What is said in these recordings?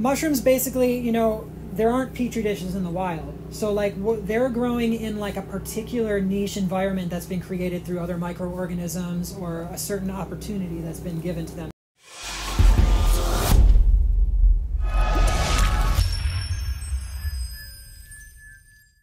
mushrooms basically, you know, there aren't petri dishes in the wild. So like they're growing in like a particular niche environment that's been created through other microorganisms or a certain opportunity that's been given to them.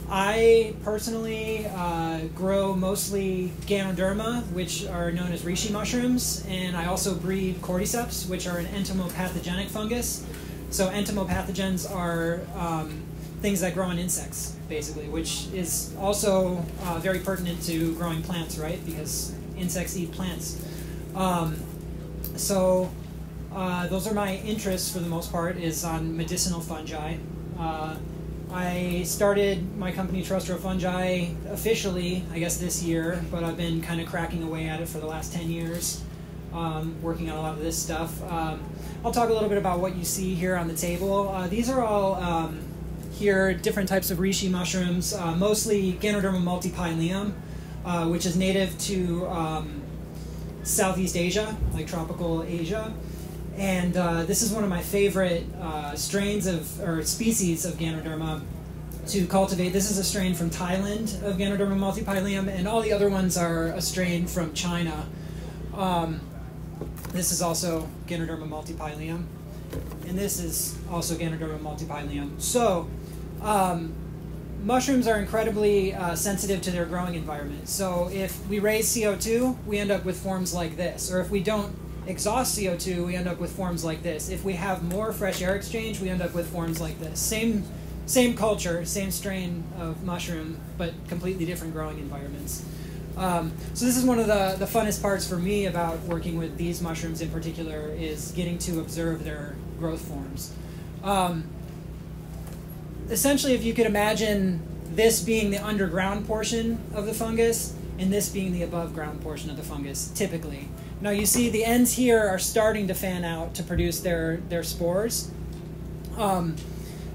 I personally uh, grow mostly Ganoderma, which are known as reishi mushrooms, and I also breed cordyceps, which are an entomopathogenic fungus. So entomopathogens are um, things that grow on insects, basically, which is also uh, very pertinent to growing plants, right? Because insects eat plants. Um, so uh, those are my interests for the most part, is on medicinal fungi. Uh, I started my company Terrestrial Fungi officially, I guess, this year, but I've been kind of cracking away at it for the last 10 years, um, working on a lot of this stuff. Um, I'll talk a little bit about what you see here on the table. Uh, these are all um, here different types of reishi mushrooms, uh, mostly Ganoderma multipileum, uh, which is native to um, Southeast Asia, like tropical Asia and uh, this is one of my favorite uh, strains of or species of Ganoderma to cultivate. This is a strain from Thailand of Ganoderma multipileum, and all the other ones are a strain from China. Um, this is also Ganoderma multipileum, and this is also Ganoderma multipileum. So. Um, mushrooms are incredibly uh, sensitive to their growing environment. So if we raise CO2, we end up with forms like this. Or if we don't exhaust CO2, we end up with forms like this. If we have more fresh air exchange, we end up with forms like this. Same, same culture, same strain of mushroom, but completely different growing environments. Um, so this is one of the, the funnest parts for me about working with these mushrooms in particular is getting to observe their growth forms. Um, essentially, if you could imagine this being the underground portion of the fungus and this being the above ground portion of the fungus, typically. Now you see the ends here are starting to fan out to produce their, their spores. Um,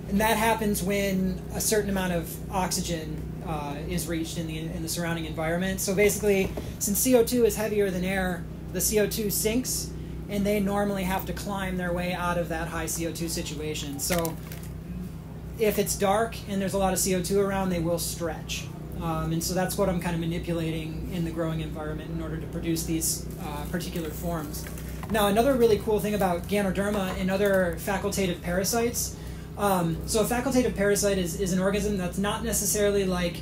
and that happens when a certain amount of oxygen uh, is reached in the, in the surrounding environment. So basically, since CO2 is heavier than air, the CO2 sinks and they normally have to climb their way out of that high CO2 situation. So if it's dark and there's a lot of CO2 around, they will stretch. Um, and so that's what I'm kind of manipulating in the growing environment in order to produce these uh, particular forms. Now, another really cool thing about Ganoderma and other facultative parasites. Um, so, a facultative parasite is, is an organism that's not necessarily like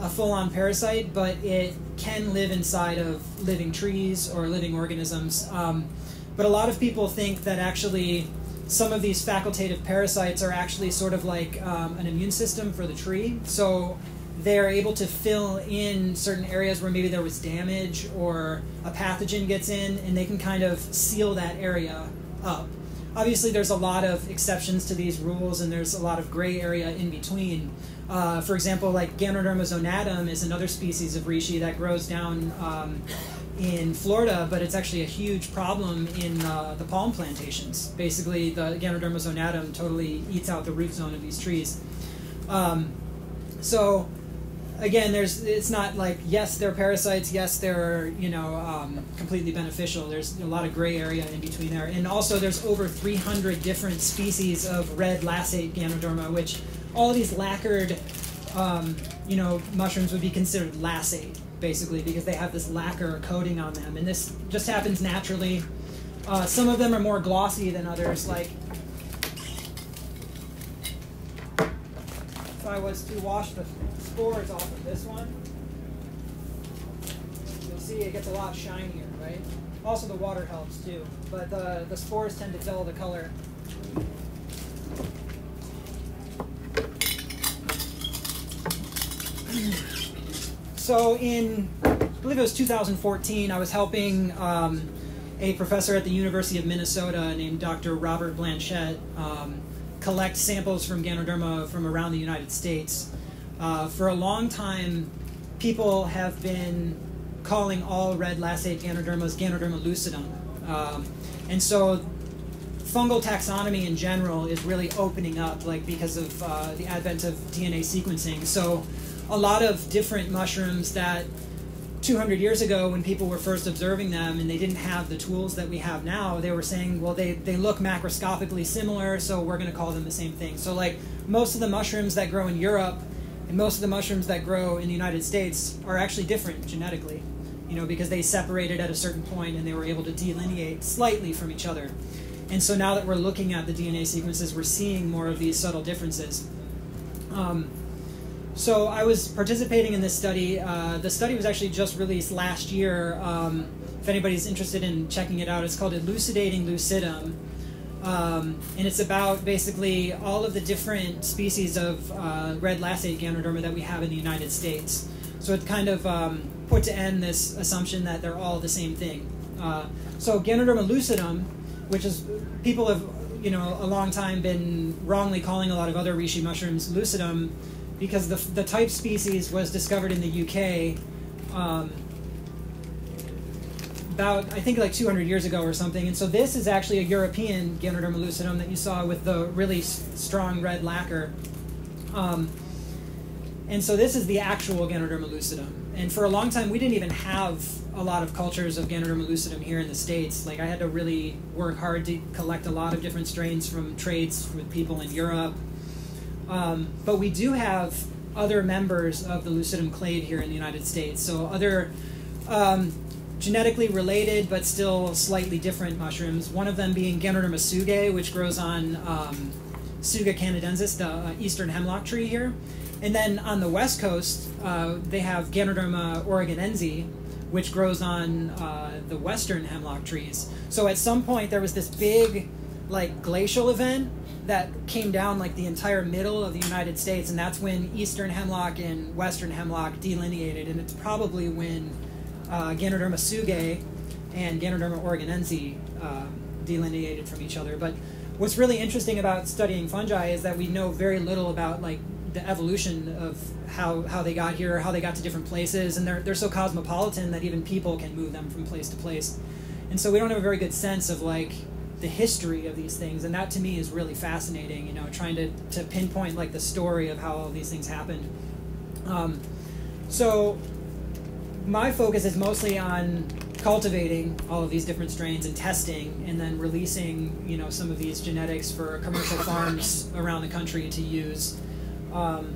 a full on parasite, but it can live inside of living trees or living organisms. Um, but a lot of people think that actually some of these facultative parasites are actually sort of like um, an immune system for the tree. So, they're able to fill in certain areas where maybe there was damage or a pathogen gets in, and they can kind of seal that area up. Obviously, there's a lot of exceptions to these rules, and there's a lot of gray area in between. Uh, for example, like Ganoderma zonatum is another species of reishi that grows down um, in Florida, but it's actually a huge problem in uh, the palm plantations. Basically, the Ganoderma zonatum totally eats out the root zone of these trees. Um, so again, there's it's not like yes, they're parasites. Yes, they're you know um, completely beneficial. There's a lot of gray area in between there, and also there's over 300 different species of red laccate Ganoderma, which all these lacquered um, you know mushrooms would be considered laccate basically because they have this lacquer coating on them, and this just happens naturally. Uh, some of them are more glossy than others, like if I was to wash the spores off of this one, you'll see it gets a lot shinier, right? Also the water helps too, but the, the spores tend to dull the color. So in, I believe it was 2014, I was helping um, a professor at the University of Minnesota named Dr. Robert Blanchette um, collect samples from Ganoderma from around the United States. Uh, for a long time, people have been calling all red laccate Ganodermas Ganoderma lucidum. Um, and so fungal taxonomy in general is really opening up, like because of uh, the advent of DNA sequencing. So a lot of different mushrooms that 200 years ago when people were first observing them and they didn't have the tools that we have now they were saying well they, they look macroscopically similar so we're going to call them the same thing so like most of the mushrooms that grow in europe and most of the mushrooms that grow in the united states are actually different genetically you know because they separated at a certain point and they were able to delineate slightly from each other and so now that we're looking at the dna sequences we're seeing more of these subtle differences um, so I was participating in this study. Uh, the study was actually just released last year. Um, if anybody's interested in checking it out, it's called Elucidating Lucidum. Um, and it's about basically all of the different species of uh, red laccate Ganoderma that we have in the United States. So it kind of um, put to end this assumption that they're all the same thing. Uh, so Ganoderma lucidum, which is people have you know a long time been wrongly calling a lot of other reishi mushrooms lucidum because the, the type species was discovered in the UK um, about, I think, like 200 years ago or something. And so this is actually a European Ganoderma lucidum that you saw with the really strong red lacquer. Um, and so this is the actual Ganoderma lucidum. And for a long time, we didn't even have a lot of cultures of Ganoderma lucidum here in the States. Like, I had to really work hard to collect a lot of different strains from trades with people in Europe um, but we do have other members of the Lucidum clade here in the United States. So other um, genetically related but still slightly different mushrooms. One of them being Ganoderma tsugae, which grows on um, Tsuga canadensis, the uh, eastern hemlock tree here. And then on the west coast, uh, they have Ganoderma oregonense, which grows on uh, the western hemlock trees. So at some point, there was this big, like, glacial event that came down like the entire middle of the United States, and that's when eastern hemlock and western hemlock delineated, and it's probably when uh, Ganoderma tsugae and Ganoderma oregonense uh, delineated from each other. But what's really interesting about studying fungi is that we know very little about like the evolution of how, how they got here, how they got to different places, and they're, they're so cosmopolitan that even people can move them from place to place. And so we don't have a very good sense of like the history of these things, and that to me is really fascinating. You know, trying to, to pinpoint like the story of how all these things happened. Um, so my focus is mostly on cultivating all of these different strains and testing, and then releasing you know some of these genetics for commercial farms around the country to use. Um,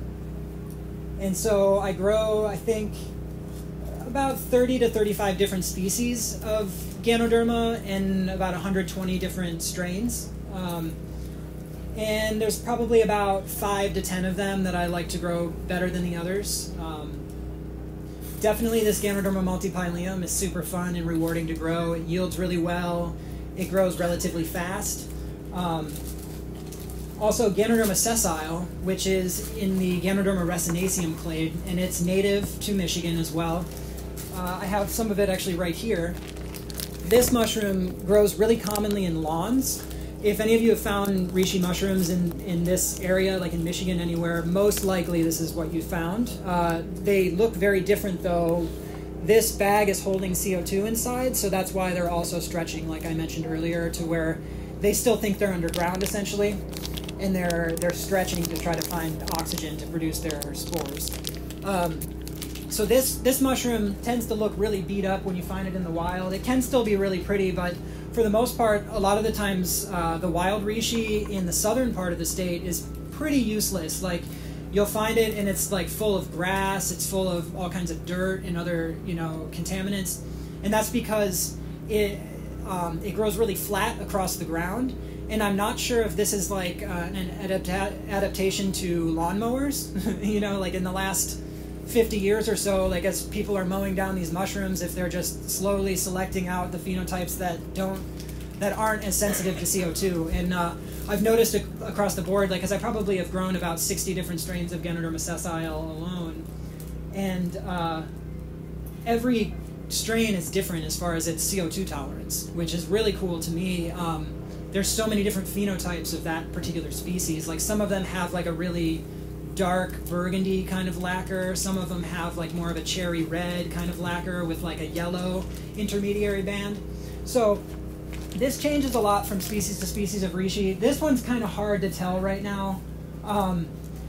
and so I grow, I think, about 30 to 35 different species of Ganoderma and about 120 different strains. Um, and there's probably about five to ten of them that I like to grow better than the others. Um, definitely, this Ganoderma multipileum is super fun and rewarding to grow. It yields really well. It grows relatively fast. Um, also, Ganoderma sessile, which is in the Ganoderma resinaceum clade, and it's native to Michigan as well. Uh, I have some of it actually right here. This mushroom grows really commonly in lawns. If any of you have found reishi mushrooms in, in this area, like in Michigan anywhere, most likely this is what you found. Uh, they look very different though. This bag is holding CO2 inside, so that's why they're also stretching, like I mentioned earlier, to where they still think they're underground essentially, and they're they're stretching to try to find oxygen to produce their spores. Um, so this this mushroom tends to look really beat up when you find it in the wild. It can still be really pretty, but for the most part, a lot of the times, uh, the wild reishi in the southern part of the state is pretty useless. Like you'll find it and it's like full of grass, it's full of all kinds of dirt and other you know contaminants, and that's because it um, it grows really flat across the ground. And I'm not sure if this is like uh, an adapta- adaptation to lawnmowers. you know, like in the last 50 years or so, like as people are mowing down these mushrooms, if they're just slowly selecting out the phenotypes that don't, that aren't as sensitive to CO2. And uh, I've noticed across the board, like, because I probably have grown about 60 different strains of Ganoderma sessile alone, and uh, every strain is different as far as its CO2 tolerance, which is really cool to me. Um, there's so many different phenotypes of that particular species. Like some of them have like a really dark burgundy kind of lacquer. Some of them have like more of a cherry red kind of lacquer with like a yellow intermediary band. So this changes a lot from species to species of reishi. This one's kind of hard to tell right now. Um,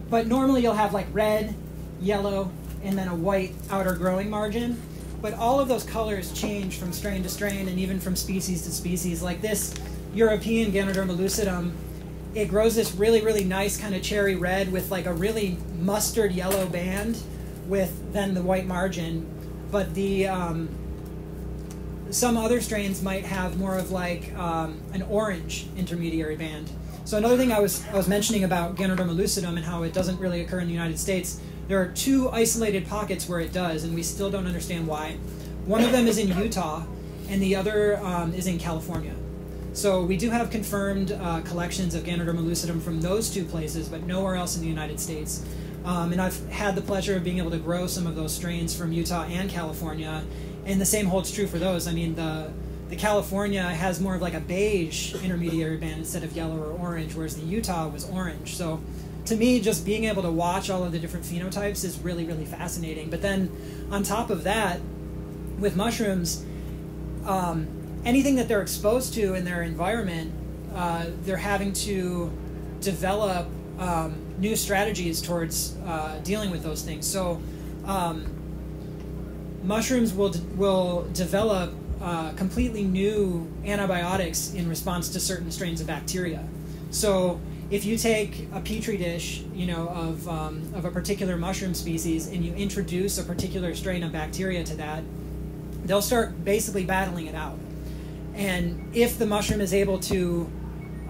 but normally you'll have like red, yellow, and then a white outer growing margin. but all of those colors change from strain to strain and even from species to species. Like this European Ganoderma lucidum, it grows this really, really nice kind of cherry red with like a really mustard yellow band with then the white margin. But the um, some other strains might have more of like um, an orange intermediary band. So another thing I was I was mentioning about Ganoderma lucidum and how it doesn't really occur in the United States. There are two isolated pockets where it does, and we still don't understand why. One of them is in Utah, and the other um, is in California. So we do have confirmed uh, collections of Ganoderma lucidum from those two places, but nowhere else in the United States. Um, and I've had the pleasure of being able to grow some of those strains from Utah and California, and the same holds true for those. I mean, the the California has more of like a beige intermediary band instead of yellow or orange, whereas the Utah was orange. So to me, just being able to watch all of the different phenotypes is really, really fascinating. But then on top of that, with mushrooms, um, anything that they're exposed to in their environment, uh, they're having to develop um, new strategies towards uh, dealing with those things. So, um, mushrooms will de- will develop uh, completely new antibiotics in response to certain strains of bacteria. So, if you take a petri dish, you know, of um, of a particular mushroom species, and you introduce a particular strain of bacteria to that, they'll start basically battling it out. And if the mushroom is able to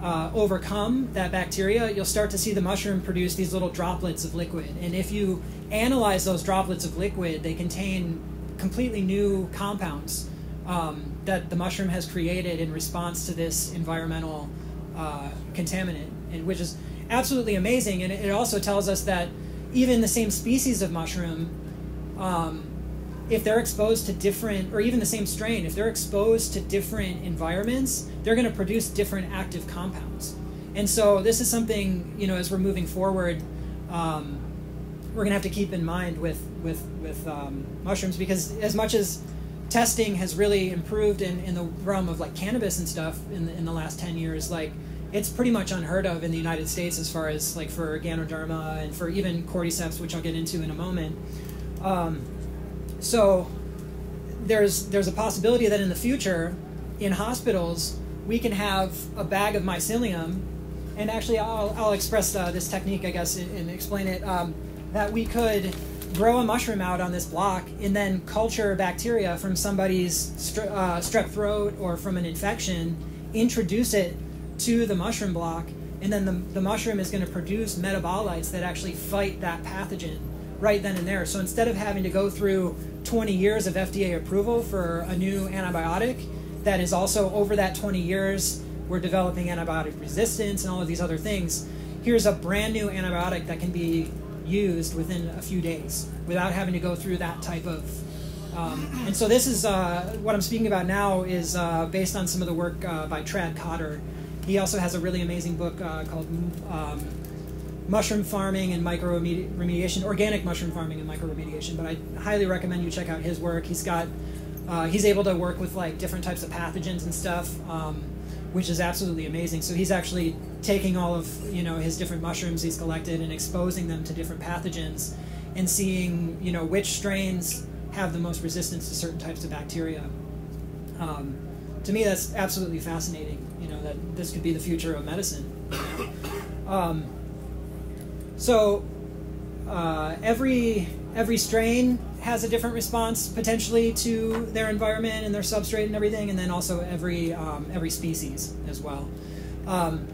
uh, overcome that bacteria, you'll start to see the mushroom produce these little droplets of liquid. And if you analyze those droplets of liquid, they contain completely new compounds um, that the mushroom has created in response to this environmental uh, contaminant, and which is absolutely amazing. And it also tells us that even the same species of mushroom, um, if they're exposed to different, or even the same strain, if they're exposed to different environments, they're going to produce different active compounds. And so this is something, you know, as we're moving forward, um, we're going to have to keep in mind with with with um, mushrooms because as much as testing has really improved in, in the realm of like cannabis and stuff in the, in the last 10 years like it's pretty much unheard of in the united states as far as like for ganoderma and for even cordyceps which i'll get into in a moment um, so there's there's a possibility that in the future, in hospitals, we can have a bag of mycelium, and actually I'll, I'll express uh, this technique, I guess, and, and explain it. Um, that we could grow a mushroom out on this block and then culture bacteria from somebody's strep, uh, strep throat or from an infection, introduce it to the mushroom block, and then the, the mushroom is going to produce metabolites that actually fight that pathogen right then and there. So instead of having to go through 20 years of FDA approval for a new antibiotic, that is also over that 20 years, we're developing antibiotic resistance and all of these other things. Here's a brand new antibiotic that can be used within a few days without having to go through that type of. Um, and so this is uh, what I'm speaking about now is uh, based on some of the work uh, by Tradd Cotter. He also has a really amazing book uh, called um, mushroom farming and mycoremediation, organic mushroom farming and mycoremediation. But I highly recommend you check out his work. He's got uh, he's able to work with like different types of pathogens and stuff, um, which is absolutely amazing. So he's actually taking all of you know his different mushrooms he's collected and exposing them to different pathogens, and seeing you know which strains have the most resistance to certain types of bacteria. Um, to me, that's absolutely fascinating. You know that this could be the future of medicine. You know? um, so uh, every every strain has a different response potentially to their environment and their substrate and everything, and then also every um, every species as well. Um,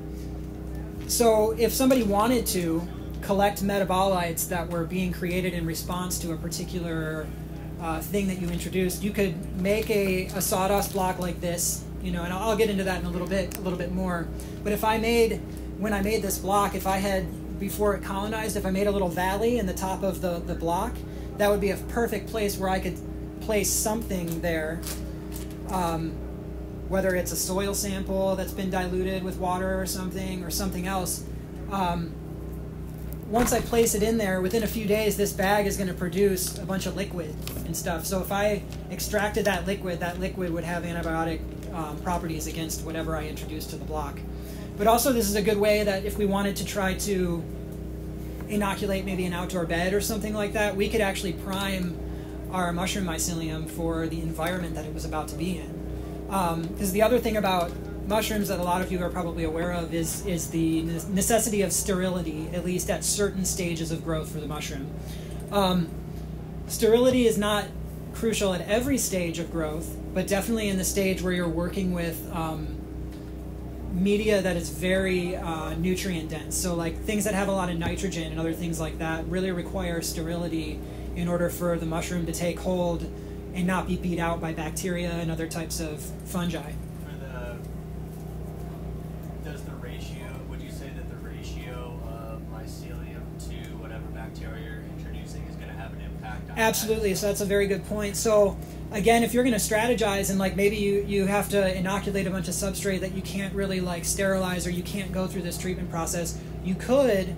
so if somebody wanted to collect metabolites that were being created in response to a particular uh, thing that you introduced, you could make a, a sawdust block like this, you know, and I'll get into that in a little bit, a little bit more. But if I made, when I made this block, if I had before it colonized, if I made a little valley in the top of the, the block, that would be a perfect place where I could place something there. Um, whether it's a soil sample that's been diluted with water or something, or something else. Um, once I place it in there, within a few days, this bag is going to produce a bunch of liquid and stuff. So if I extracted that liquid, that liquid would have antibiotic um, properties against whatever I introduced to the block. But also, this is a good way that if we wanted to try to inoculate maybe an outdoor bed or something like that, we could actually prime our mushroom mycelium for the environment that it was about to be in. Because um, the other thing about mushrooms that a lot of you are probably aware of is, is the necessity of sterility, at least at certain stages of growth for the mushroom. Um, sterility is not crucial at every stage of growth, but definitely in the stage where you're working with um, media that is very uh, nutrient dense. So, like things that have a lot of nitrogen and other things like that really require sterility in order for the mushroom to take hold and not be beat out by bacteria and other types of fungi. For the, does the ratio, would you say that the ratio of mycelium to whatever bacteria you're introducing is going to have an impact on Absolutely. That? So, that's a very good point. So, again, if you're going to strategize and like maybe you, you have to inoculate a bunch of substrate that you can't really like sterilize or you can't go through this treatment process, you could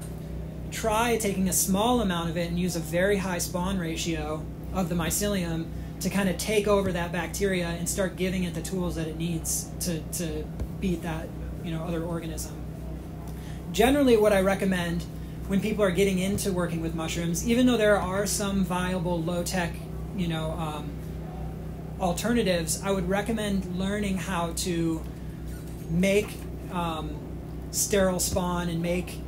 try taking a small amount of it and use a very high spawn ratio of the mycelium to kind of take over that bacteria and start giving it the tools that it needs to, to beat that you know other organism. Generally, what I recommend when people are getting into working with mushrooms, even though there are some viable low tech, you know, um, alternatives, I would recommend learning how to make um, sterile spawn and make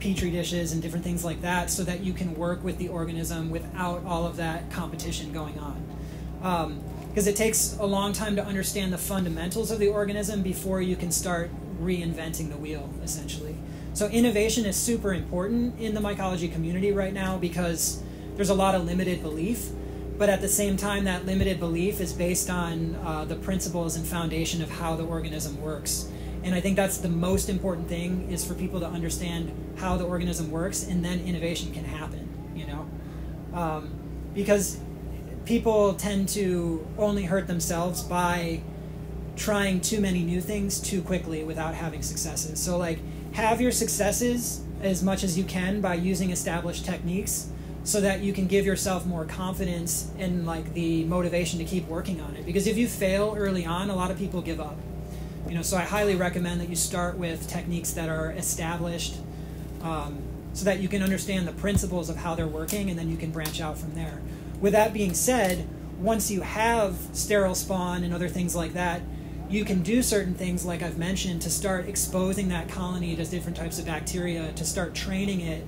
petri dishes and different things like that so that you can work with the organism without all of that competition going on. Because um, it takes a long time to understand the fundamentals of the organism before you can start reinventing the wheel, essentially. So, innovation is super important in the mycology community right now because there's a lot of limited belief. But at the same time, that limited belief is based on uh, the principles and foundation of how the organism works. And I think that's the most important thing is for people to understand how the organism works, and then innovation can happen. You know, um, because people tend to only hurt themselves by trying too many new things too quickly without having successes. So like have your successes as much as you can by using established techniques so that you can give yourself more confidence and like the motivation to keep working on it because if you fail early on a lot of people give up you know, so I highly recommend that you start with techniques that are established, um, so that you can understand the principles of how they're working, and then you can branch out from there. With that being said, once you have sterile spawn and other things like that, you can do certain things, like I've mentioned, to start exposing that colony to different types of bacteria, to start training it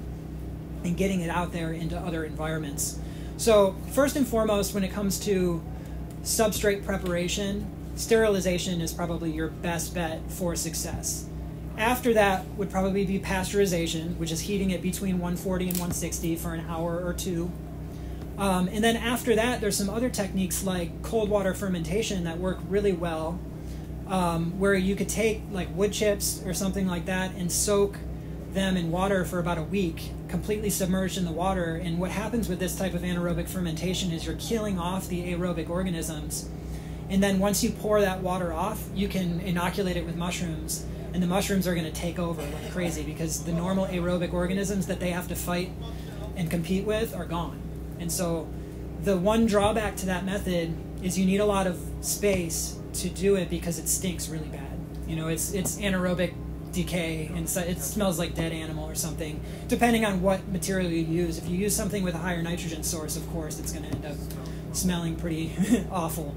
and getting it out there into other environments. So, first and foremost, when it comes to substrate preparation, sterilization is probably your best bet for success. After that would probably be pasteurization, which is heating it between 140 and 160 for an hour or two. Um, and then after that, there's some other techniques like cold water fermentation that work really well, um, where you could take like wood chips or something like that and soak them in water for about a week, completely submerged in the water. And what happens with this type of anaerobic fermentation is you're killing off the aerobic organisms and then once you pour that water off, you can inoculate it with mushrooms, and the mushrooms are going to take over like crazy because the normal aerobic organisms that they have to fight and compete with are gone. And so the one drawback to that method is you need a lot of space to do it because it stinks really bad. You know, it's it's anaerobic decay and so it smells like dead animal or something depending on what material you use if you use something with a higher nitrogen source of course it's going to end up smelling pretty awful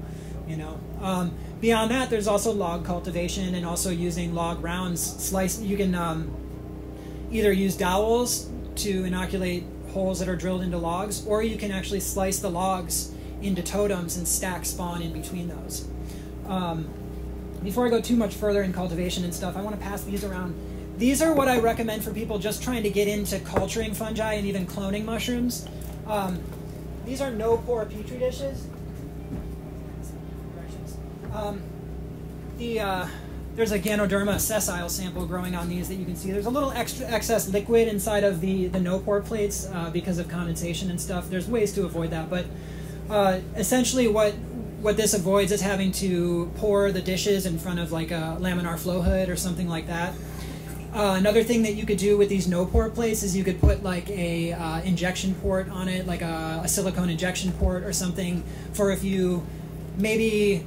you know. Um, beyond that, there's also log cultivation and also using log rounds. Slice. You can um, either use dowels to inoculate holes that are drilled into logs, or you can actually slice the logs into totems and stack spawn in between those. Um, before I go too much further in cultivation and stuff, I want to pass these around. These are what I recommend for people just trying to get into culturing fungi and even cloning mushrooms. Um, these are no pour petri dishes. Um, the uh, there's a Ganoderma sessile sample growing on these that you can see. There's a little extra excess liquid inside of the the no pour plates uh, because of condensation and stuff. There's ways to avoid that, but uh, essentially what what this avoids is having to pour the dishes in front of like a laminar flow hood or something like that. Uh, another thing that you could do with these no pour plates is you could put like a uh, injection port on it, like a, a silicone injection port or something, for if you maybe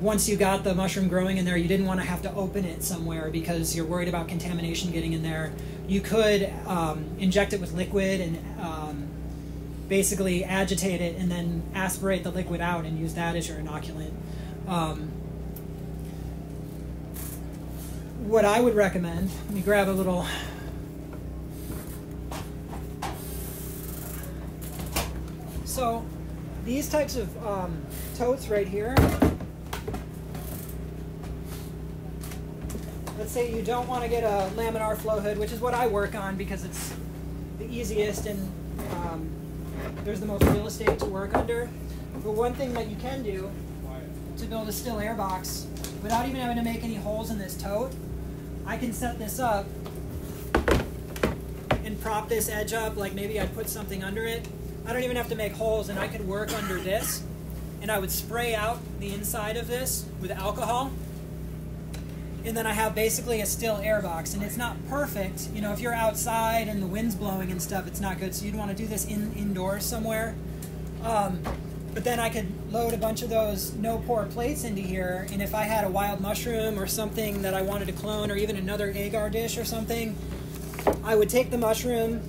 once you got the mushroom growing in there, you didn't want to have to open it somewhere because you're worried about contamination getting in there. You could um, inject it with liquid and um, basically agitate it and then aspirate the liquid out and use that as your inoculant. Um, what I would recommend, let me grab a little. So, these types of um, totes right here. Let's say you don't want to get a laminar flow hood, which is what I work on because it's the easiest and um, there's the most real estate to work under. But one thing that you can do to build a still air box without even having to make any holes in this tote, I can set this up and prop this edge up like maybe I'd put something under it. I don't even have to make holes and I could work under this and I would spray out the inside of this with alcohol and then I have basically a still air box, and it's not perfect. You know, if you're outside and the wind's blowing and stuff, it's not good. So you'd want to do this in indoors somewhere. Um, but then I could load a bunch of those no pour plates into here, and if I had a wild mushroom or something that I wanted to clone, or even another agar dish or something, I would take the mushroom,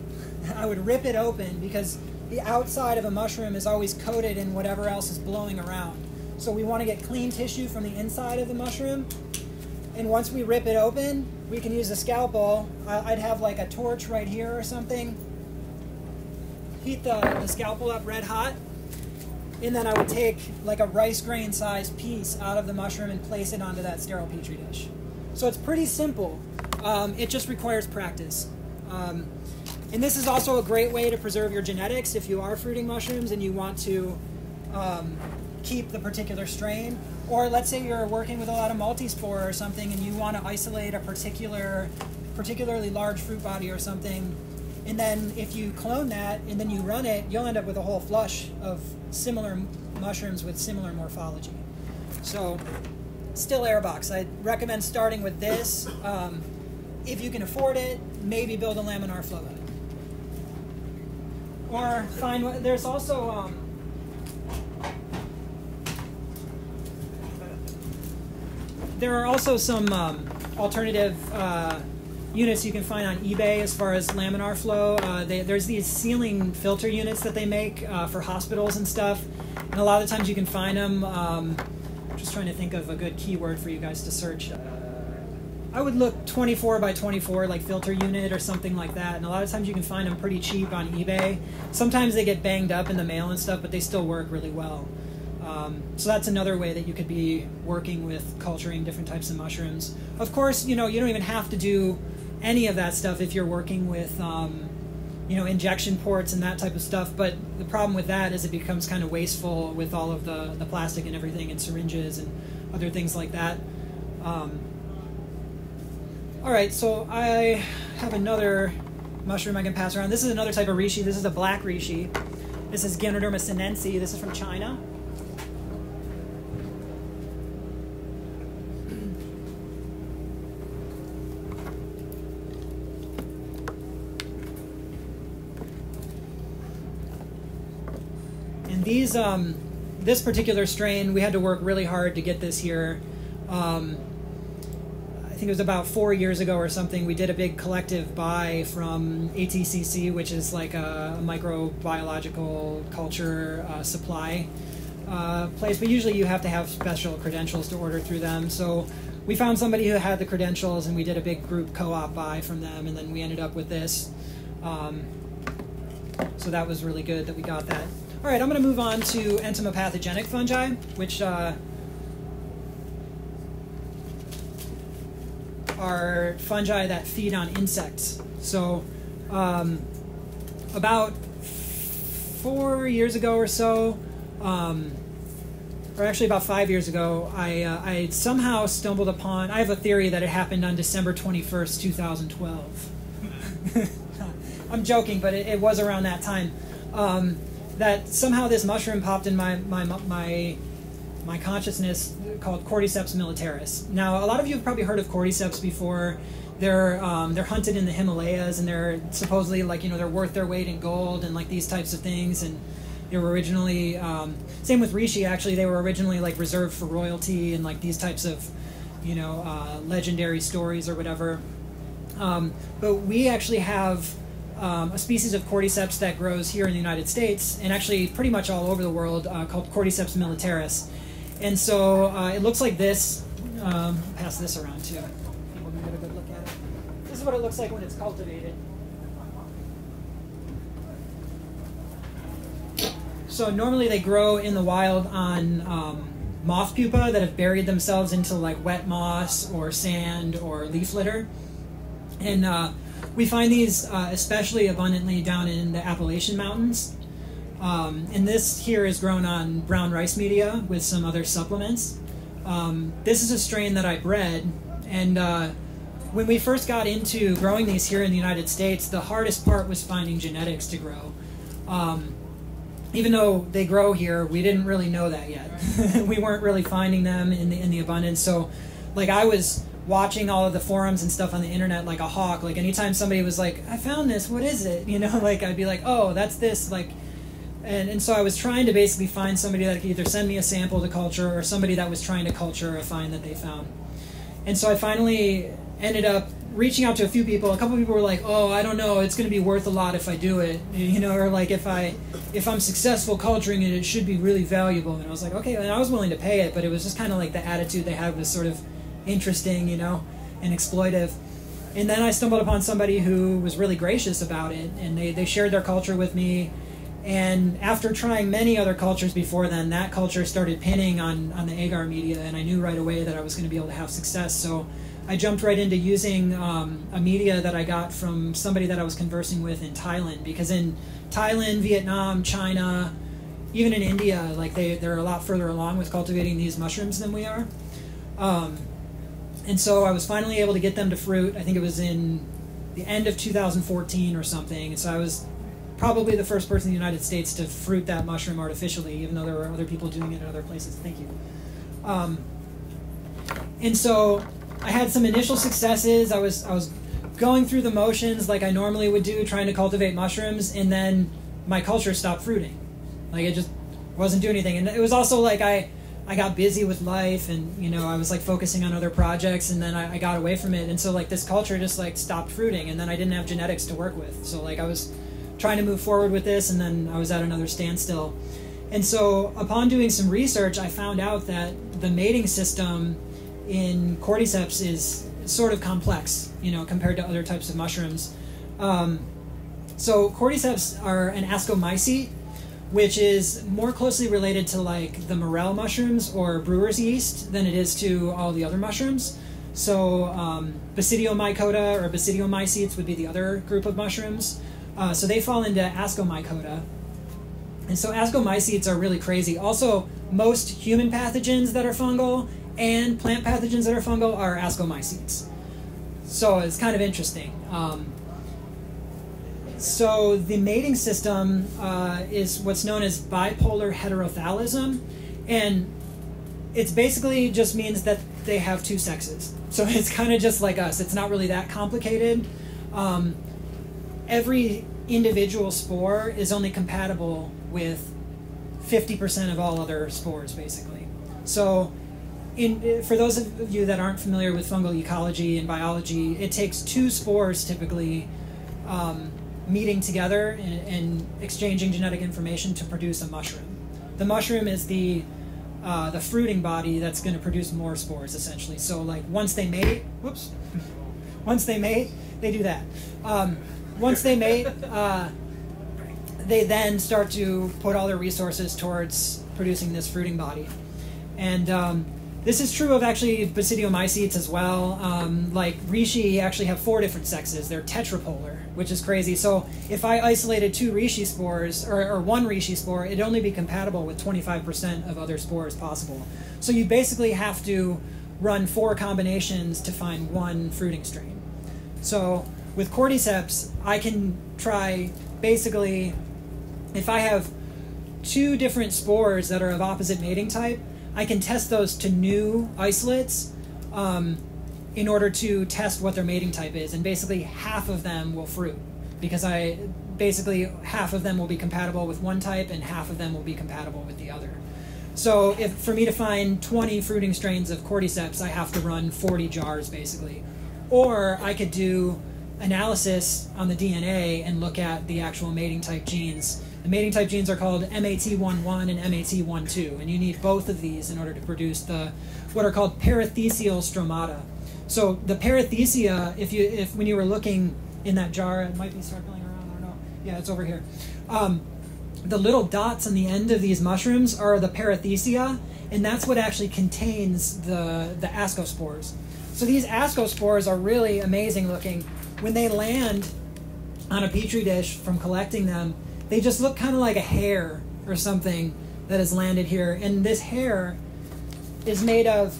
I would rip it open because the outside of a mushroom is always coated in whatever else is blowing around. So we want to get clean tissue from the inside of the mushroom and once we rip it open, we can use a scalpel. I'd have like a torch right here or something. Heat the, the scalpel up red hot. And then I would take like a rice grain sized piece out of the mushroom and place it onto that sterile petri dish. So it's pretty simple. Um, it just requires practice. Um, and this is also a great way to preserve your genetics if you are fruiting mushrooms and you want to um, keep the particular strain. Or let's say you're working with a lot of multispore or something and you want to isolate a particular, particularly large fruit body or something. And then if you clone that and then you run it, you'll end up with a whole flush of similar mushrooms with similar morphology. So, still airbox. I recommend starting with this. Um, if you can afford it, maybe build a laminar flow. Or find, there's also, um, there are also some um, alternative uh, units you can find on eBay as far as laminar flow. Uh, they, there's these ceiling filter units that they make uh, for hospitals and stuff, and a lot of the times you can find them. Um, I'm just trying to think of a good keyword for you guys to search. Uh, I would look 24 by 24, like filter unit or something like that. And a lot of times you can find them pretty cheap on eBay. Sometimes they get banged up in the mail and stuff, but they still work really well. Um, so that's another way that you could be working with culturing different types of mushrooms. Of course, you know you don't even have to do any of that stuff if you're working with um, you know injection ports and that type of stuff. But the problem with that is it becomes kind of wasteful with all of the the plastic and everything and syringes and other things like that. Um, all right, so I have another mushroom I can pass around. This is another type of reishi. This is a black reishi. This is Ganoderma sinense. This is from China. These um, this particular strain, we had to work really hard to get this here. Um, I think it was about four years ago or something. We did a big collective buy from ATCC, which is like a, microbiological culture uh, supply uh, place. But usually, you have to have special credentials to order through them. So we found somebody who had the credentials, and we did a big group co-op buy from them, and then we ended up with this. Um, so that was really good that we got that. All right, I'm going to move on to entomopathogenic fungi, which uh, are fungi that feed on insects. So, um, about four years ago or so, um, or actually about five years ago, I, uh, I somehow stumbled upon. I have a theory that it happened on December 21st, 2012. I'm joking, but it, it, was around that time. Um, that somehow this mushroom popped in my my my my consciousness called Cordyceps militaris. Now, a lot of you have probably heard of cordyceps before. They're um, they're hunted in the Himalayas, and they're supposedly like you know they're worth their weight in gold and like these types of things. And they were originally um, same with reishi. Actually, they were originally like reserved for royalty and like these types of you know uh, legendary stories or whatever. Um, but we actually have um, a species of cordyceps that grows here in the United States and actually pretty much all over the world uh, called Cordyceps militaris. And so uh, it looks like this. Um, pass this around too. People can get a good look at it. This is what it looks like when it's cultivated. So normally they grow in the wild on um, moth pupa that have buried themselves into like wet moss or sand or leaf litter. And uh, we find these uh, especially abundantly down in the Appalachian Mountains. Um, and this here is grown on brown rice media with some other supplements. Um, this is a strain that I bred, and uh, when we first got into growing these here in the United States, the hardest part was finding genetics to grow. Um, even though they grow here, we didn't really know that yet. we weren't really finding them in the in the abundance. So, like I was watching all of the forums and stuff on the internet like a hawk. Like anytime somebody was like, "I found this. What is it?" You know, like I'd be like, "Oh, that's this." Like, and and so I was trying to basically find somebody that could either send me a sample to culture or somebody that was trying to culture a find that they found. And so I finally ended up reaching out to a few people. A couple people were like, "Oh, I don't know, it's going to be worth a lot if I do it," you know, or like if I if I'm successful culturing it, it should be really valuable. And I was like, "Okay," and I was willing to pay it, but it was just kind of like the attitude they had was sort of interesting, you know, and exploitive. And then I stumbled upon somebody who was really gracious about it, and they they shared their culture with me. And after trying many other cultures before then, that culture started pinning on on the agar media, and I knew right away that I was going to be able to have success. So I jumped right into using um, a media that I got from somebody that I was conversing with in Thailand because in Thailand, Vietnam, China, even in India, like they they're a lot further along with cultivating these mushrooms than we are. Um, and so I was finally able to get them to fruit. I think it was in the end of 2014 or something. And so I was probably the first person in the United States to fruit that mushroom artificially, even though there were other people doing it in other places. Thank you. Um, and so I had some initial successes. I was I was going through the motions like I normally would do, trying to cultivate mushrooms, and then my culture stopped fruiting. Like it just wasn't doing anything. And it was also like I I got busy with life, and you know I was like focusing on other projects, and then I, I got away from it, and so like this culture just like stopped fruiting, and then I didn't have genetics to work with. So like I was trying to move forward with this, and then I was at another standstill. And so, upon doing some research, I found out that the mating system in cordyceps is sort of complex, you know, compared to other types of mushrooms. Um, so cordyceps are an ascomycete, which is more closely related to like the morel mushrooms or brewer's yeast than it is to all the other mushrooms. So um, Basidiomycota or Basidiomycetes would be the other group of mushrooms. Uh, so they fall into Ascomycota. And so ascomycetes are really crazy. Also, most human pathogens that are fungal and plant pathogens that are fungal are ascomycetes. So it's kind of interesting. Um, so the mating system uh, is what's known as bipolar heterothallism, and it basically just means that they have two sexes. So it's kind of just like us. It's not really that complicated. Um, every individual spore is only compatible with 50% of all other spores, basically. So in, for those of you that aren't familiar with fungal ecology and biology, it takes two spores typically um, meeting together and, and, exchanging genetic information to produce a mushroom. The mushroom is the uh, the fruiting body that's going to produce more spores, essentially. So, like once they mate, whoops, once they mate, they do that. Um, once they mate, uh, they then start to put all their resources towards producing this fruiting body, and um, this is true of actually basidiomycetes as well. Um, like reishi actually have four different sexes. They're tetrapolar, which is crazy. So if I isolated two reishi spores or, or one reishi spore, it'd only be compatible with 25% of other spores possible. So you basically have to run four combinations to find one fruiting strain. So with cordyceps, I can try basically if I have two different spores that are of opposite mating type, I can test those to new isolates um, in order to test what their mating type is, and basically half of them will fruit because I basically half of them will be compatible with one type and half of them will be compatible with the other. So if for me to find 20 fruiting strains of cordyceps, I have to run 40 jars basically. Or I could do analysis on the DNA and look at the actual mating type genes. The mating type genes are called MAT11 and MAT12, and you need both of these in order to produce the what are called perithecial stromata. So the perithecia, if you if when you were looking in that jar, it might be circling around. I don't know. Yeah, it's over here. Um, the little dots on the end of these mushrooms are the perithecia, and that's what actually contains the the ascospores. So these ascospores are really amazing looking. When they land on a petri dish from collecting them, they just look kind of like a hair or something that has landed here. And this hair is made of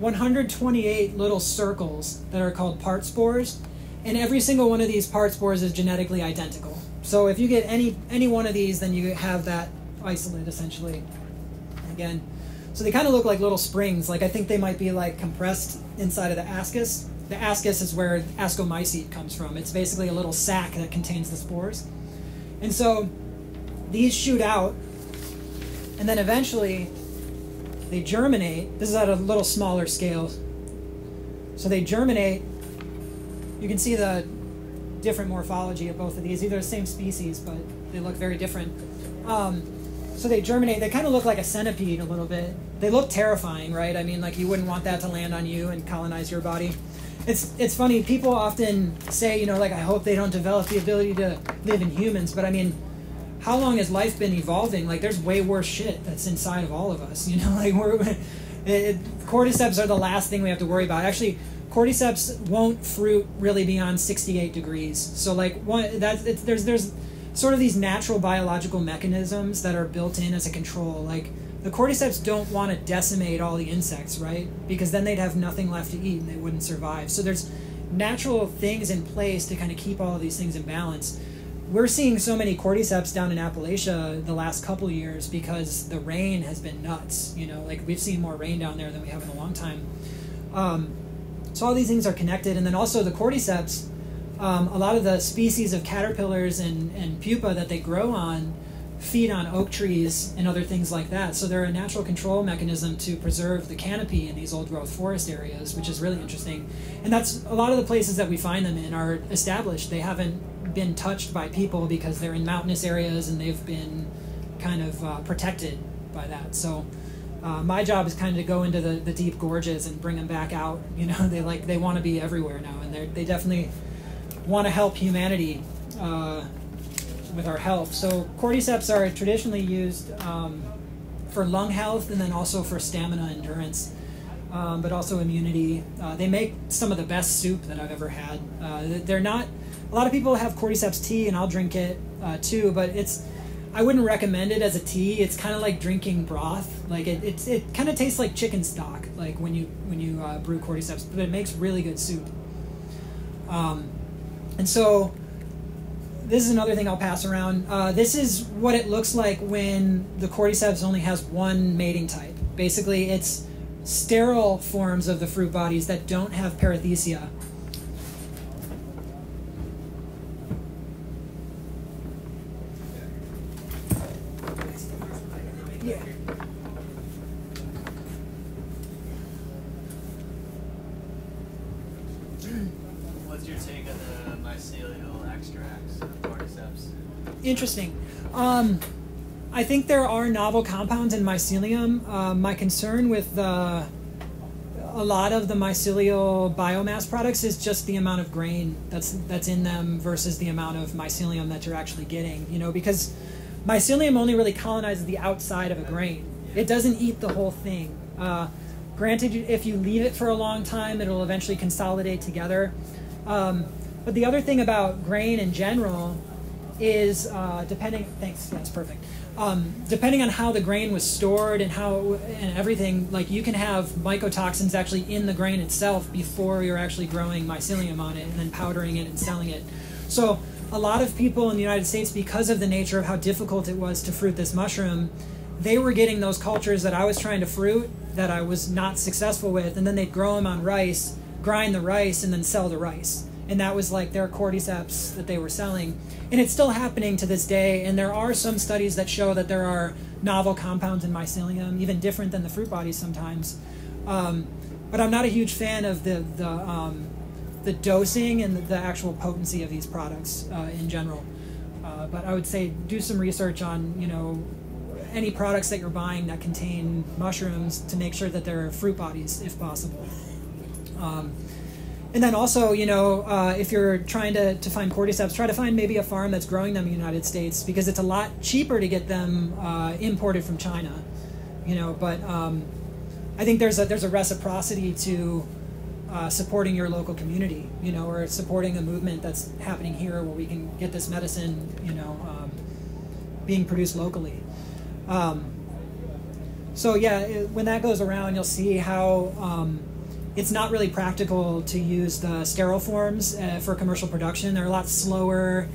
128 little circles that are called part spores, and every single one of these part spores is genetically identical. So if you get any any one of these, then you have that isolate essentially. Again, so they kind of look like little springs. Like I think they might be like compressed inside of the ascus. The ascus is where ascomycete comes from. It's basically a little sac that contains the spores. And so these shoot out, and then eventually they germinate. This is at a little smaller scale. So they germinate. You can see the different morphology of both of these. These are the same species, but they look very different. Um, so they germinate. They kind of look like a centipede a little bit. They look terrifying, right? I mean, like you wouldn't want that to land on you and colonize your body. It's it's funny. People often say, you know, like I hope they don't develop the ability to live in humans, but I mean, how long has life been evolving? Like, there's way worse shit that's inside of all of us. You know, like we're it, it, cordyceps are the last thing we have to worry about. Actually, cordyceps won't fruit really beyond 68 degrees. So like one that's it's, there's there's sort of these natural biological mechanisms that are built in as a control. Like the cordyceps don't want to decimate all the insects, right? Because then they'd have nothing left to eat and they wouldn't survive. So there's natural things in place to kind of keep all of these things in balance. We're seeing so many cordyceps down in Appalachia the last couple years because the rain has been nuts. You know, like we've seen more rain down there than we have in a long time. Um, so all these things are connected, and then also the cordyceps. Um, a lot of the species of caterpillars and, and pupa that they grow on feed on oak trees and other things like that. So they're a natural control mechanism to preserve the canopy in these old growth forest areas, which is really interesting. And that's a lot of the places that we find them in are established. They haven't been touched by people because they're in mountainous areas and they've been kind of uh, protected by that. So uh, my job is kind of to go into the, the deep gorges and bring them back out. You know, they like they want to be everywhere now, and they they definitely want to help humanity. Uh, with our health. So cordyceps are traditionally used um, for lung health and then also for stamina endurance, um, but also immunity. Uh, they make some of the best soup that I've ever had. Uh, they're not. A lot of people have cordyceps tea, and I'll drink it uh, too, but it's. I wouldn't recommend it as a tea. It's kind of like drinking broth. Like it, it, it kind of tastes like chicken stock. Like when you when you uh, brew cordyceps, but it makes really good soup. Um, and so this is another thing I'll pass around. Uh, this is what it looks like when the cordyceps only has one mating type. Basically, it's sterile forms of the fruit bodies that don't have perithecia. Yeah. What's your take on the mycelial extracts of cordyceps? Interesting. Um, I think there are novel compounds in mycelium. Uh, my concern with the, a lot of the mycelial biomass products is just the amount of grain that's that's in them versus the amount of mycelium that you're actually getting. You know, because mycelium only really colonizes the outside of a grain. It doesn't eat the whole thing. Uh, granted, if you leave it for a long time, it'll eventually consolidate together. Um, but the other thing about grain in general is uh, depending. Thanks. That's perfect. Um, depending on how the grain was stored and how and everything, like you can have mycotoxins actually in the grain itself before you're actually growing mycelium on it and then powdering it and selling it. So a lot of people in the United States, because of the nature of how difficult it was to fruit this mushroom, they were getting those cultures that I was trying to fruit that I was not successful with, and then they'd grow them on rice, grind the rice, and then sell the rice and that was like their cordyceps that they were selling. And it's still happening to this day. And there are some studies that show that there are novel compounds in mycelium, even different than the fruit bodies sometimes. Um, but I'm not a huge fan of the the um, the dosing and the, actual potency of these products uh, in general. Uh, but I would say do some research on you know any products that you're buying that contain mushrooms to make sure that they're fruit bodies if possible. Um, and then also, you know, uh, if you're trying to, to find cordyceps, try to find maybe a farm that's growing them in the United States because it's a lot cheaper to get them uh, imported from China. You know, but um, I think there's a there's a reciprocity to uh, supporting your local community, you know, or supporting a movement that's happening here where we can get this medicine, you know, um, being produced locally. Um, so yeah, it, when that goes around, you'll see how um, it's not really practical to use the sterile forms uh, for commercial production. They're a lot slower,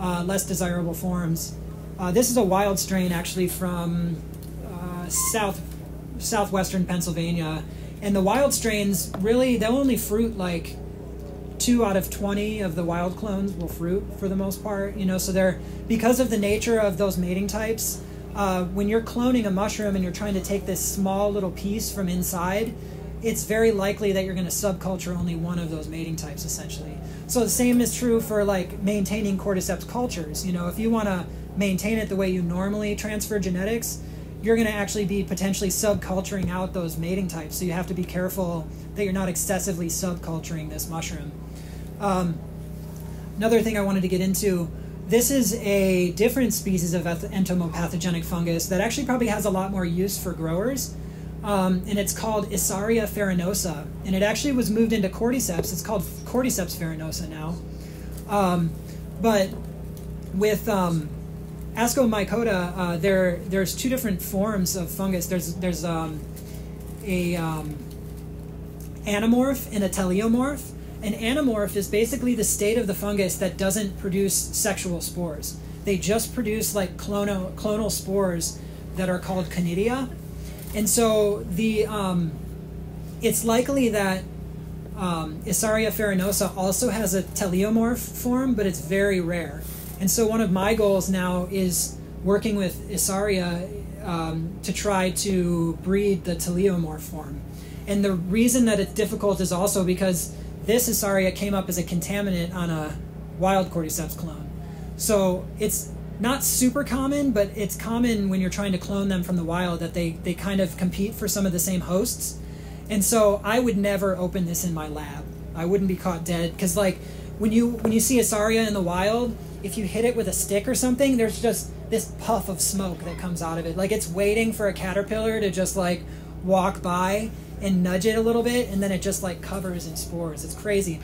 uh, less desirable forms. Uh, this is a wild strain actually from uh, south southwestern Pennsylvania, and the wild strains really they'll only fruit like two out of 20 of the wild clones will fruit for the most part you know so they're because of the nature of those mating types uh, when you're cloning a mushroom and you're trying to take this small little piece from inside it's very likely that you're going to subculture only one of those mating types essentially. So the same is true for like maintaining cordyceps cultures. You know if you want to maintain it the way you normally transfer genetics you're going to actually be potentially subculturing out those mating types. So you have to be careful that you're not excessively subculturing this mushroom. Um, another thing i wanted to get into this is a different species of entomopathogenic fungus that actually probably has a lot more use for growers um, and it's called Isaria farinosa. And it actually was moved into cordyceps. It's called cordyceps farinosa now. Um, but with um, Ascomycota, uh, there there's two different forms of fungus. There's there's um, a um, anamorph and a teleomorph. An anamorph is basically the state of the fungus that doesn't produce sexual spores. They just produce like clonal, clonal spores that are called conidia and so the um, it's likely that um, Isaria farinosa also has a teleomorph form, but it's very rare. And so one of my goals now is working with Isaria um, to try to breed the teleomorph form. And the reason that it's difficult is also because this Isaria came up as a contaminant on a wild cordyceps clone. So it's not super common, but it's common when you're trying to clone them from the wild that they, they kind of compete for some of the same hosts. And so I would never open this in my lab. I wouldn't be caught dead because like when you when you see Isaria in the wild, if you hit it with a stick or something, there's just this puff of smoke that comes out of it. Like it's waiting for a caterpillar to just like walk by and nudge it a little bit, and then it just like covers in spores. It's crazy,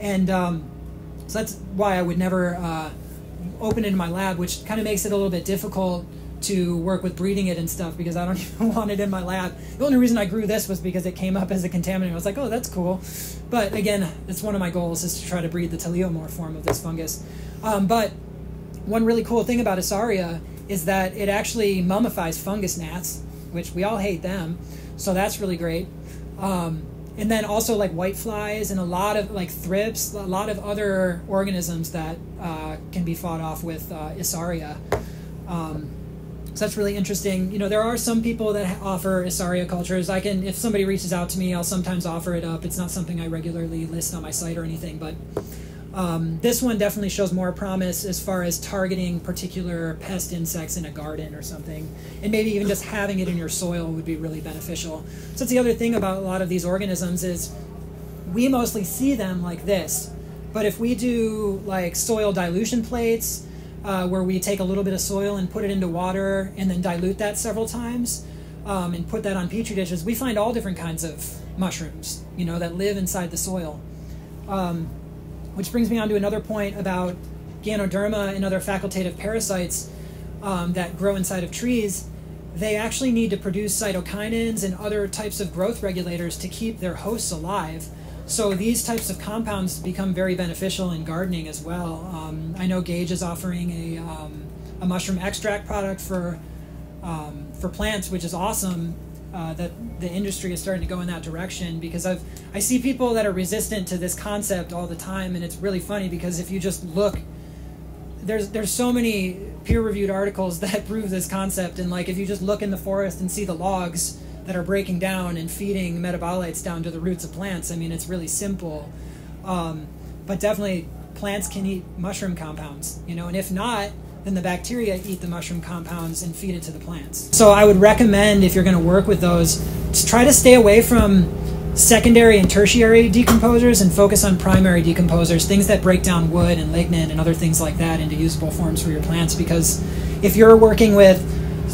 and um, so that's why I would never. Uh, open it in my lab, which kind of makes it a little bit difficult to work with breeding it and stuff because I don't even want it in my lab. The only reason I grew this was because it came up as a contaminant. I was like, oh, that's cool. But again, it's one of my goals is to try to breed the teleomorph form of this fungus. Um, but one really cool thing about Isaria is that it actually mummifies fungus gnats, which we all hate them. So that's really great. Um, and then also like whiteflies and a lot of like thrips, a lot of other organisms that uh, can be fought off with uh, Isaria. Um, so that's really interesting. You know, there are some people that offer Isaria cultures. I can, if somebody reaches out to me, I'll sometimes offer it up. It's not something I regularly list on my site or anything, but um, this one definitely shows more promise as far as targeting particular pest insects in a garden or something. And maybe even just having it in your soil would be really beneficial. So that's the other thing about a lot of these organisms is we mostly see them like this. But if we do like soil dilution plates, uh, where we take a little bit of soil and put it into water and then dilute that several times um, and put that on petri dishes, we find all different kinds of mushrooms, you know, that live inside the soil. Um, which brings me on to another point about Ganoderma and other facultative parasites um, that grow inside of trees. They actually need to produce cytokinins and other types of growth regulators to keep their hosts alive. So these types of compounds become very beneficial in gardening as well. Um, I know Gage is offering a, um, a mushroom extract product for um, for plants, which is awesome uh, that the industry is starting to go in that direction because I've I see people that are resistant to this concept all the time, and it's really funny because if you just look, there's there's so many peer-reviewed articles that prove this concept, and like if you just look in the forest and see the logs that are breaking down and feeding metabolites down to the roots of plants, I mean it's really simple. Um, but definitely, plants can eat mushroom compounds, you know, and if not, then the bacteria eat the mushroom compounds and feed it to the plants. So I would recommend if you're going to work with those, just try to stay away from secondary and tertiary decomposers and focus on primary decomposers, things that break down wood and lignin and other things like that into usable forms for your plants. Because if you're working with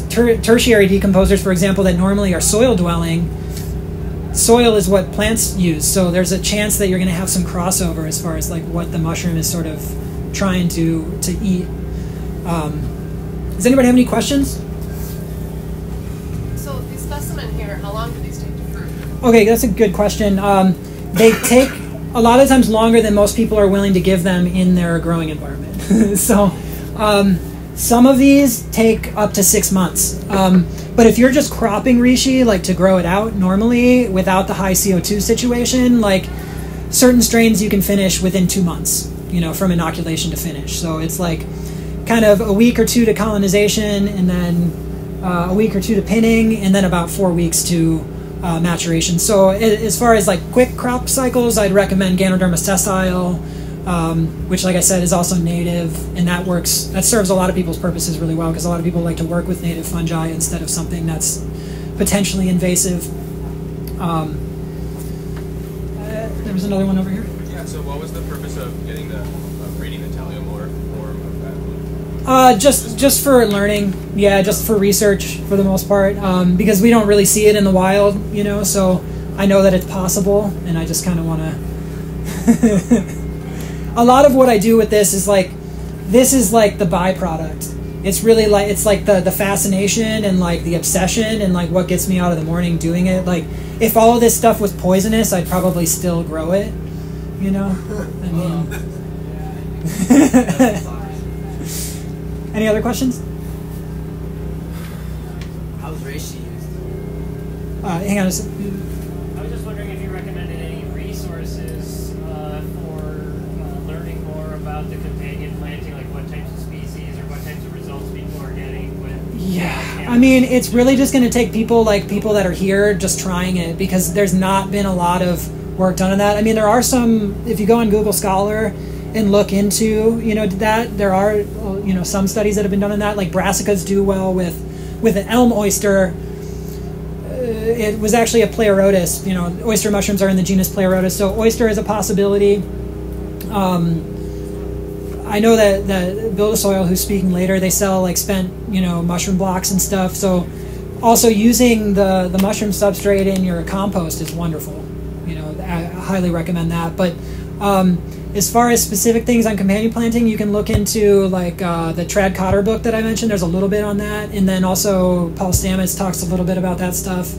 ter- tertiary decomposers, for example, that normally are soil dwelling, soil is what plants use. So there's a chance that you're going to have some crossover as far as like what the mushroom is sort of trying to to eat. Um, does anybody have any questions? So the specimen here, how long do these take to fruit? Okay, that's a good question. Um, they take a lot of times longer than most people are willing to give them in their growing environment. so, um, some of these take up to six months. Um, but if you're just cropping reishi, like to grow it out normally without the high CO2 situation, like certain strains you can finish within two months, you know, from inoculation to finish. So it's like kind of a week or two to colonization and then uh, a week or two to pinning and then about four weeks to uh, maturation. So as far as like quick crop cycles, I'd recommend Ganoderma sessile, um, which like I said is also native and that works, that serves a lot of people's purposes really well because a lot of people like to work with native fungi instead of something that's potentially invasive. Um, uh, there was another one over here. Yeah, so what was the purpose of getting the, of reading the teleomorph form of that? Uh, just just for learning, yeah, just for research for the most part, um, because we don't really see it in the wild, you know. So I know that it's possible, and I just kind of want to. a lot of what I do with this is like, this is like the byproduct. It's really like it's like the the fascination and like the obsession and like what gets me out of the morning doing it. Like, if all of this stuff was poisonous, I'd probably still grow it, you know. I mean. Any other questions? How's reishi used? Uh, hang on a sec. I was just wondering if you recommended any resources uh, for uh, learning more about the companion planting, like what types of species or what types of results people are getting with. Yeah, I mean, it's really just going to take people like people that are here just trying it because there's not been a lot of work done on that. I mean, there are some. If you go on Google Scholar and look into you know that, there are you know some studies that have been done on that. Like brassicas do well with with an elm oyster. Uh, it was actually a Pleurotus. You know, oyster mushrooms are in the genus Pleurotus, so oyster is a possibility. Um, I know that that Build a Soil, who's speaking later, they sell like spent you know mushroom blocks and stuff. So also using the the mushroom substrate in your compost is wonderful. You know, I highly recommend that. But um, as far as specific things on companion planting, you can look into like uh, the Tradd Cotter book that I mentioned. There's a little bit on that, and then also Paul Stamets talks a little bit about that stuff.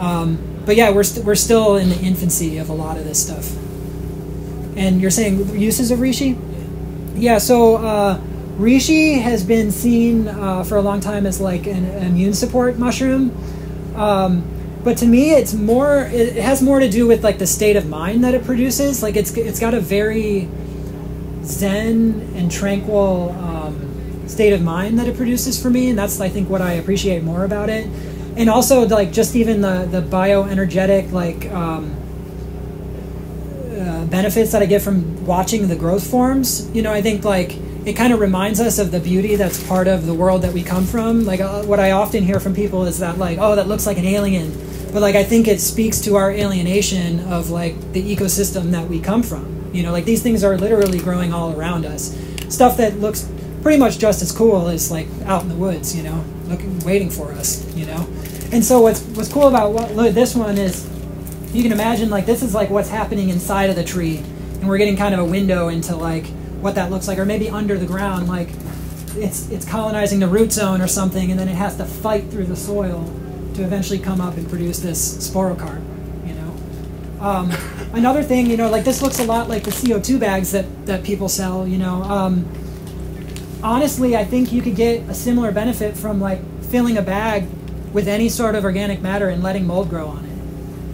Um, but yeah, we're st- we're still in the infancy of a lot of this stuff. And you're saying uses of reishi? Yeah, so uh, reishi has been seen uh, for a long time as like an immune support mushroom. Um, but to me, it's more. It has more to do with like the state of mind that it produces. Like it's it's got a very zen and tranquil um, state of mind that it produces for me, and that's I think what I appreciate more about it. And also like just even the the bioenergetic like. Um, uh, benefits that I get from watching the growth forms. You know, I think like it kind of reminds us of the beauty that's part of the world that we come from. Like uh, what I often hear from people is that like, oh, that looks like an alien, but like I think it speaks to our alienation of like the ecosystem that we come from. You know, like these things are literally growing all around us. Stuff that looks pretty much just as cool as like out in the woods. You know, looking waiting for us. You know, and so what's what's cool about what, look, this one is you can imagine like this is like what's happening inside of the tree and we're getting kind of a window into like what that looks like or maybe under the ground like it's it's colonizing the root zone or something and then it has to fight through the soil to eventually come up and produce this sporocarp you know um, another thing you know like this looks a lot like the co2 bags that that people sell you know um, honestly i think you could get a similar benefit from like filling a bag with any sort of organic matter and letting mold grow on it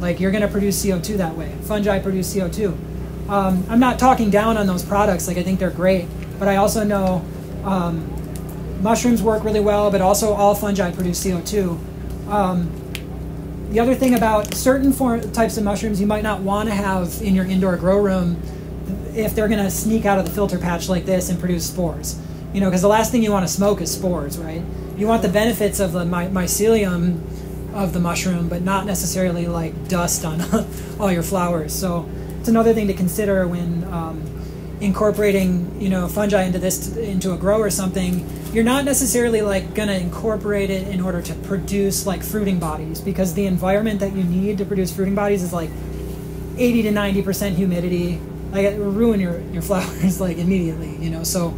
like you're going to produce CO2 that way. Fungi produce CO2. Um, I'm not talking down on those products. Like I think they're great, but I also know um, mushrooms work really well, but also all fungi produce CO2. Um, the other thing about certain form, types of mushrooms you might not want to have in your indoor grow room if they're going to sneak out of the filter patch like this and produce spores. You know, because the last thing you want to smoke is spores, right? You want the benefits of the my- mycelium of the mushroom, but not necessarily like dust on all your flowers. So it's another thing to consider when um, incorporating, you know, fungi into this into a grow or something. You're not necessarily like gonna incorporate it in order to produce like fruiting bodies because the environment that you need to produce fruiting bodies is like 80 to 90 percent humidity. Like it will ruin your your flowers like immediately, you know. So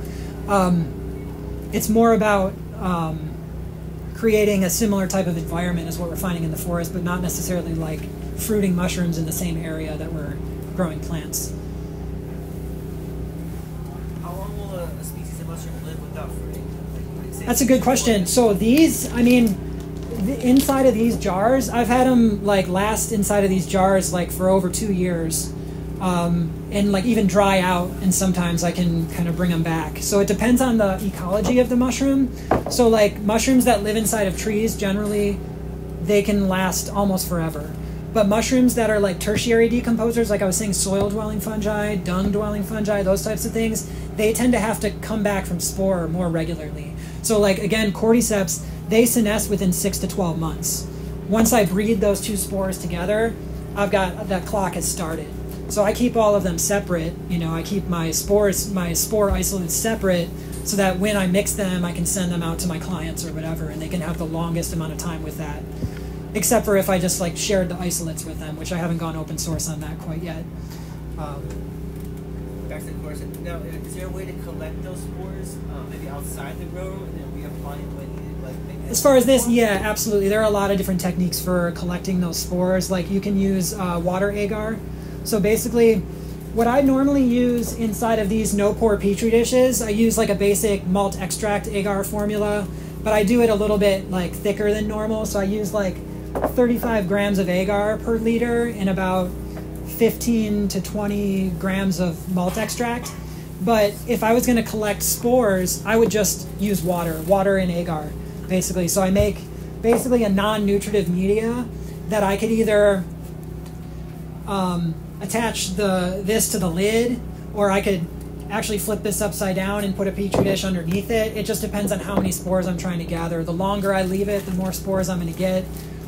um, it's more about um, creating a similar type of environment as what we're finding in the forest, but not necessarily like fruiting mushrooms in the same area that we're growing plants. How long will a, a species of mushroom live without fruiting? That's a good question. So these, I mean, the inside of these jars, I've had them like last inside of these jars like for over two years, um, and like even dry out, and sometimes I can kind of bring them back. So it depends on the ecology of the mushroom. So like mushrooms that live inside of trees, generally, they can last almost forever. But mushrooms that are like tertiary decomposers, like I was saying, soil dwelling fungi, dung dwelling fungi, those types of things, they tend to have to come back from spore more regularly. So, like again, cordyceps, they senesce within six to 12 months. Once I breed those two spores together, I've got that clock has started. So I keep all of them separate. You know, I keep my spores, my spore isolates separate, so that when I mix them, I can send them out to my clients or whatever, and they can have the longest amount of time with that except for if I just like shared the isolates with them, which I haven't gone open source on that quite yet. Um, Back to the question. Now, is there a way to collect those spores, uh, maybe outside the grow room, and then reapply it when needed? Like as far as this, yeah, absolutely. There are a lot of different techniques for collecting those spores. Like you can use uh, water agar. So basically, what I normally use inside of these no pour petri dishes, I use like a basic malt extract agar formula, but I do it a little bit like thicker than normal. So I use like 35 grams of agar per liter and about 15 to 20 grams of malt extract. But if I was going to collect spores, I would just use water, water and agar, basically. So I make basically a non nutritive media that I could either um, attach the this to the lid, or I could actually flip this upside down and put a petri dish underneath it. It just depends on how many spores I'm trying to gather. The longer I leave it, the more spores I'm going to get.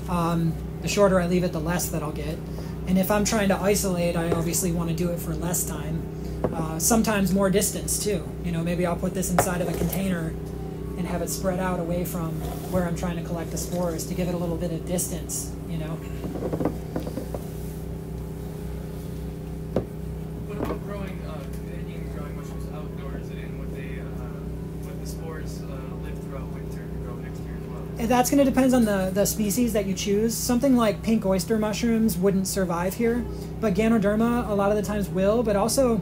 Um, the shorter I leave it, the less that I'll get. And if I'm trying to isolate, I obviously want to do it for less time. Uh, sometimes more distance too. You know, maybe I'll put this inside of a container and have it spread out away from where I'm trying to collect the spores to give it a little bit of distance. You know. What about growing, uh, companion growing mushrooms outdoors and would they, uh, would the spores uh, live throughout winter and grow next year as well? And That's going to depend on the, the species that you choose. Something like pink oyster mushrooms wouldn't survive here, but Ganoderma a lot of the times will. But also,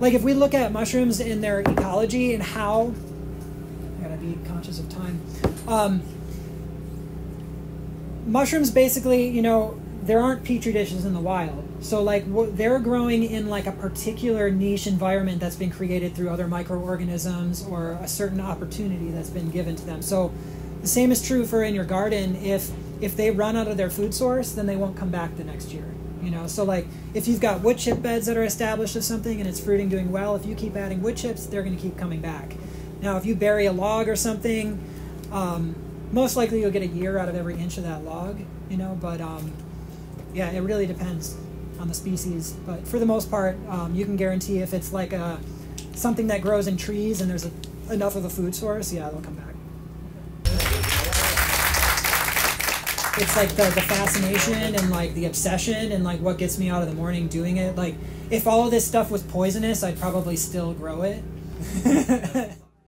like if we look at mushrooms in their ecology and how, I gotta be conscious of time. Um, mushrooms basically, you know, there aren't petri dishes in the wild. So like they're growing in like a particular niche environment that's been created through other microorganisms or a certain opportunity that's been given to them. So the same is true for in your garden. If if they run out of their food source, then they won't come back the next year. You know, so like if you've got wood chip beds that are established of something and it's fruiting doing well, if you keep adding wood chips, they're going to keep coming back. Now, if you bury a log or something, um, most likely you'll get a year out of every inch of that log. You know, but um, yeah, it really depends on the species. But for the most part, um, you can guarantee if it's like a something that grows in trees and there's a, enough of a food source, yeah, they'll come back. It's like the, the fascination and like the obsession and like what gets me out of the morning doing it. Like if all of this stuff was poisonous, I'd probably still grow it.